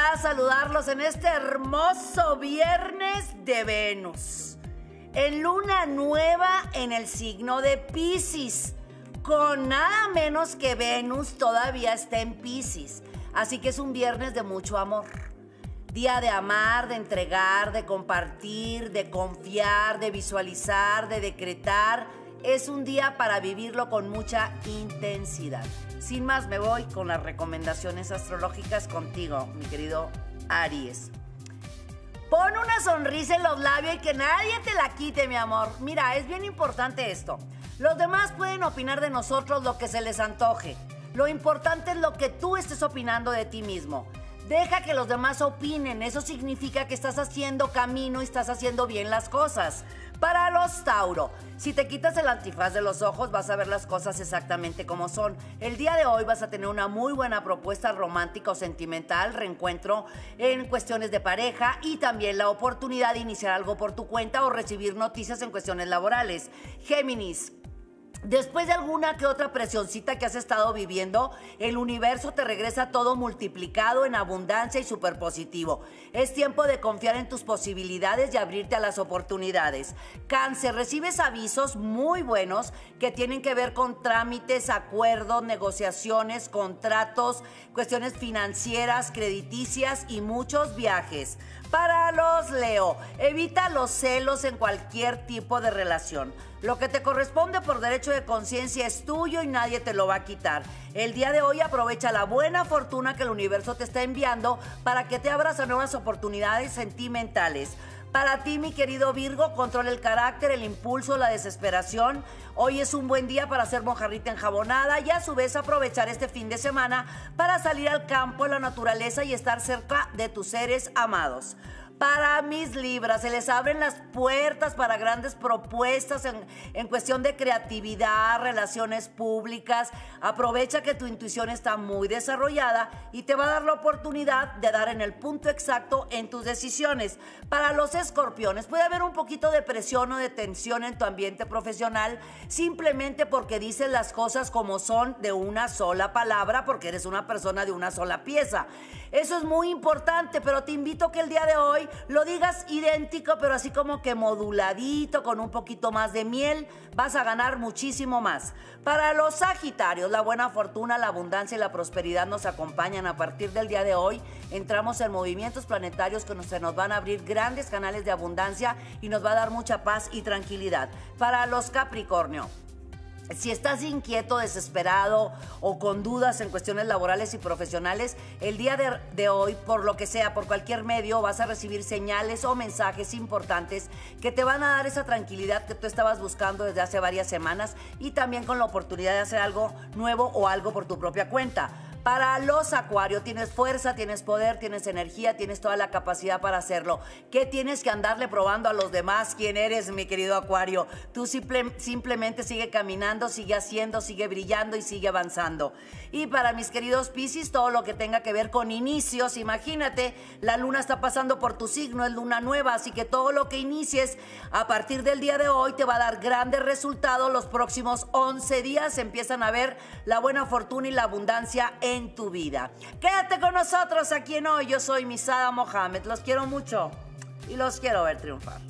da saludarlos en este hermoso viernes de Venus. En luna nueva en el signo de Pisces. Con nada menos que Venus todavía está en Pisces. Así que es un viernes de mucho amor. Día de amar, de entregar, de compartir, de confiar, de visualizar, de decretar. Es un día para vivirlo con mucha intensidad. Sin más, me voy con las recomendaciones astrológicas contigo, mi querido Aries. Pon una sonrisa en los labios y que nadie te la quite, mi amor. Mira, es bien importante esto. Los demás pueden opinar de nosotros lo que se les antoje. Lo importante es lo que tú estés opinando de ti mismo. Deja que los demás opinen, eso significa que estás haciendo camino y estás haciendo bien las cosas. Para los Tauro, si te quitas el antifaz de los ojos vas a ver las cosas exactamente como son. El día de hoy vas a tener una muy buena propuesta romántica o sentimental, reencuentro en cuestiones de pareja y también la oportunidad de iniciar algo por tu cuenta o recibir noticias en cuestiones laborales. Géminis, Después de alguna que otra presioncita que has estado viviendo, el universo te regresa todo multiplicado en abundancia y súper positivo. Es tiempo de confiar en tus posibilidades y abrirte a las oportunidades. Cáncer, recibes avisos muy buenos que tienen que ver con trámites, acuerdos, negociaciones, contratos, cuestiones financieras, crediticias y muchos viajes. Para los Leo, evita los celos en cualquier tipo de relación. Lo que te corresponde por derecho de conciencia es tuyo y nadie te lo va a quitar. El día de hoy aprovecha la buena fortuna que el universo te está enviando para que te abras a nuevas oportunidades sentimentales. Para ti, mi querido Virgo, controla el carácter, el impulso, la desesperación. Hoy es un buen día para hacer mojarrita enjabonada y a su vez aprovechar este fin de semana para salir al campo, a la naturaleza y estar cerca de tus seres amados. Para mis libras, se les abren las puertas para grandes propuestas en, en, cuestión de creatividad, relaciones públicas. Aprovecha que tu intuición está muy desarrollada y te va a dar la oportunidad de dar en el punto exacto en tus decisiones. Para los escorpiones, puede haber un poquito de presión o de tensión en tu ambiente profesional simplemente porque dices las cosas como son de una sola palabra, porque eres una persona de una sola pieza. Eso es muy importante, pero te invito que el día de hoy lo digas idéntico, pero así como que moduladito, con un poquito más de miel, vas a ganar muchísimo más. Para los Sagitarios, la buena fortuna, la abundancia y la prosperidad nos acompañan. A partir del día de hoy, entramos en movimientos planetarios que se nos van a abrir grandes canales de abundancia y nos va a dar mucha paz y tranquilidad. Para los Capricornio, si estás inquieto, desesperado o con dudas en cuestiones laborales y profesionales, el día de, hoy, por lo que sea, por cualquier medio, vas a recibir señales o mensajes importantes que te van a dar esa tranquilidad que tú estabas buscando desde hace varias semanas y también con la oportunidad de hacer algo nuevo o algo por tu propia cuenta. Para los acuarios, tienes fuerza, tienes poder, tienes energía, tienes toda la capacidad para hacerlo. ¿Qué tienes que andarle probando a los demás? ¿Quién eres, mi querido acuario? Tú simplemente sigue caminando, sigue haciendo, sigue brillando y sigue avanzando. Y para mis queridos Piscis, todo lo que tenga que ver con inicios, imagínate, la luna está pasando por tu signo, es luna nueva, así que todo lo que inicies a partir del día de hoy te va a dar grandes resultados. Los próximos 11 días empiezan a ver la buena fortuna y la abundancia en tu vida. Quédate con nosotros aquí en hoy. Yo soy Misada Mohamed. Los quiero mucho y los quiero ver triunfar.